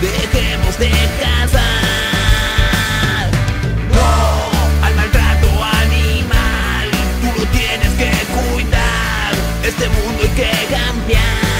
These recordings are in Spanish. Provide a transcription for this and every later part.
dejemos de cazar. No al maltrato animal, tú lo tienes que cuidar. Este mundo hay que cambiar.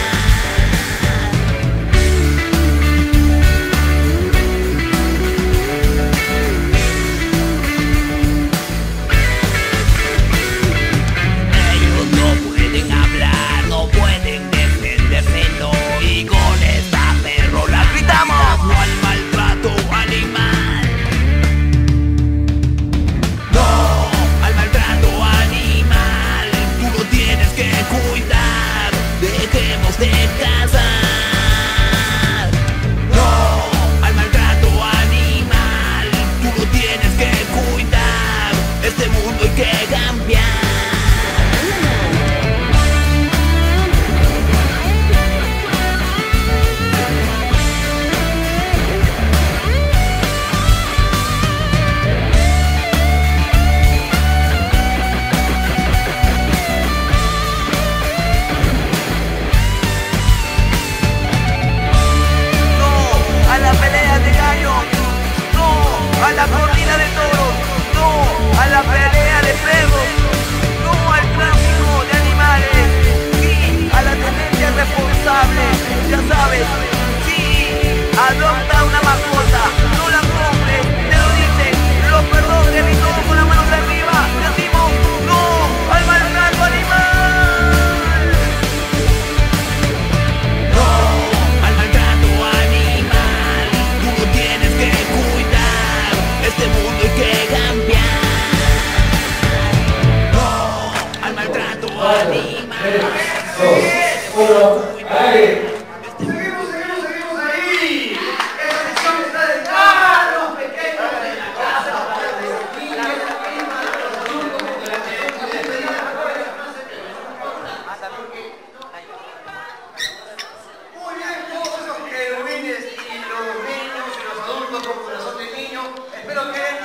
Este mundo hay que cambiar. Sabes. Sí, adopta una mascota. No la compres. Te lo dicen los perrones y todos con las manos arriba. Decimos no al maltrato animal. No al maltrato animal. Tú lo tienes que cuidar. Este mundo hay que cambiar. No al maltrato animal. lo